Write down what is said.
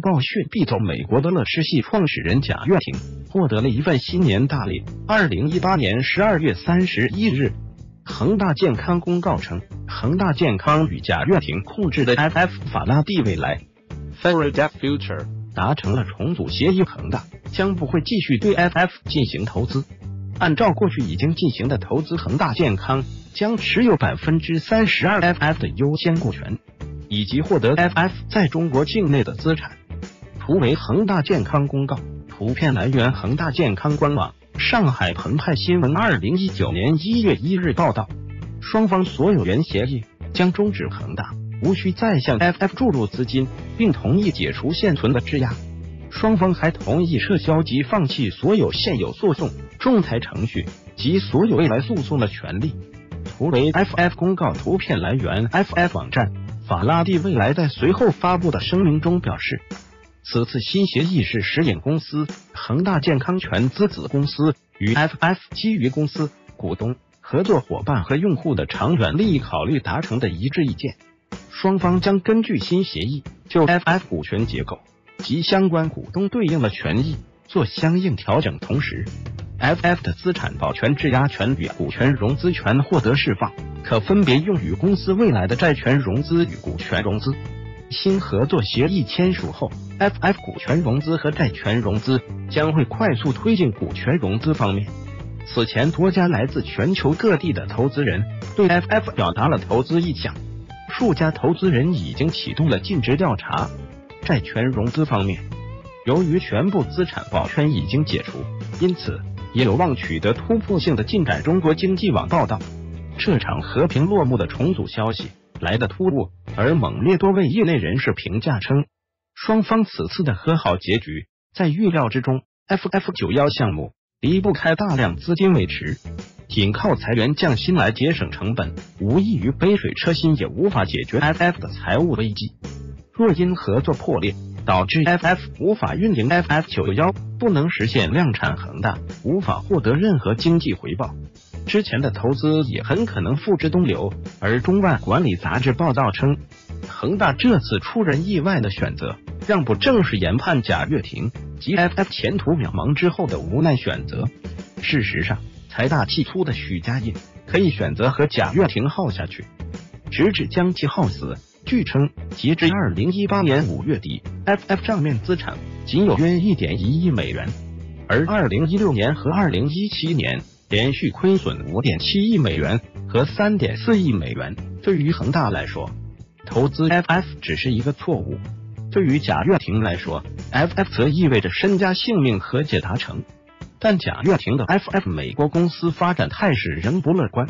报讯必走美国的乐视系创始人贾跃亭获得了一份新年大礼。二零一八年十二月三十一日，恒大健康公告称，恒大健康与贾跃亭控制的 FF 法拉第未来 Faraday Future 达成了重组协议，恒大将不会继续对 FF 进行投资。按照过去已经进行的投资，恒大健康将持有百分之三十二 FF 的优先股权。以及获得 FF 在中国境内的资产。图为恒大健康公告，图片来源恒大健康官网。上海澎湃新闻二零一九年一月一日报道，双方所有权协议将终止恒大无需再向 FF 注入资金，并同意解除现存的质押。双方还同意撤销及放弃所有现有诉讼、仲裁程序及所有未来诉讼的权利。图为 FF 公告，图片来源 FF 网站。法拉第未来在随后发布的声明中表示，此次新协议是石影公司恒大健康全资子公司与 FF 基于公司股东、合作伙伴和用户的长远利益考虑达成的一致意见。双方将根据新协议就 FF 股权结构及相关股东对应的权益做相应调整，同时。FF 的资产保全质押权与股权融资权获得释放，可分别用于公司未来的债权融资与股权融资。新合作协议签署后，FF 股权融资和债权融资将会快速推进股权融资方面。此前，多家来自全球各地的投资人对 FF 表达了投资意向，数家投资人已经启动了尽职调查。债权融资方面，由于全部资产保全已经解除，因此。也有望取得突破性的进展。中国经济网报道，这场和平落幕的重组消息来得突兀而猛烈。多位业内人士评价称，双方此次的和好结局在预料之中。FF 九幺项目离不开大量资金维持，仅靠裁员降薪来节省成本，无异于杯水车薪，也无法解决 FF 的财务危机。若因合作破裂，导致 FF 无法运营 FF 九幺，不能实现量产，恒大无法获得任何经济回报，之前的投资也很可能付之东流。而中外管理杂志报道称，恒大这次出人意外的选择让步，正是研判贾跃亭及 FF 前途渺茫之后的无奈选择。事实上，财大气粗的许家印可以选择和贾跃亭耗下去，直至将其耗死。据称，截至二零一八年五月底，FF 账面资产仅有约一点一亿美元，而二零一六年和二零一七年连续亏损五点七亿美元和三点四亿美元。对于恒大来说，投资 FF 只是一个错误；对于贾跃亭来说，FF 则意味着身家性命和解达成。但贾跃亭的 FF 美国公司发展态势仍不乐观。